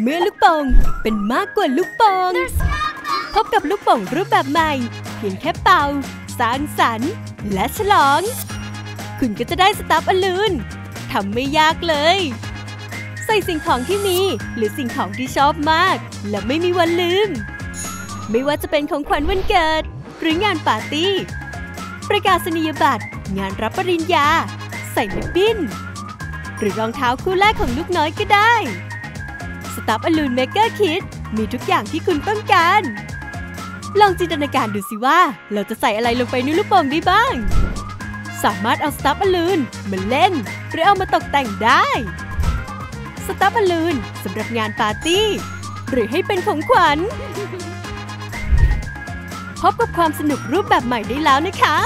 เมื่อลูกโป่งเป็นมากกว่าลูกโป่งพบกับลูกโป่งรูปแบบใหม่ เพียงแค่เป่า สร้างสรรค์ และฉลอง คุณก็จะได้สตัฟอลูนทำไม่ยากเลย ใส่สิ่งของที่มี หรือสิ่งของที่ชอบมาก และไม่มีวันลืม ไม่ว่าจะเป็นของขวัญวันเกิด หรืองานปาร์ตี้ ประกาศนียบัตร งานรับปริญญา ใส่ลิปบิ้น หรือรองเท้าคู่แรกของลูกน้อยก็ได้ Stuff A Loons Maker Kit มีทุกอย่างที่คุณต้องการ ลองจินตนาการดูสิว่า เราจะใส่อะไรลงไปในลูกโป่งได้บ้าง สามารถเอา Stuff A Loons มาเล่น หรือเอามาตกแต่งได้ Stuff A Loons สำหรับงานปาร์ตี้ หรือให้เป็นของขวัญ พบกับความสนุกรูปแบบใหม่ได้แล้วนะคะ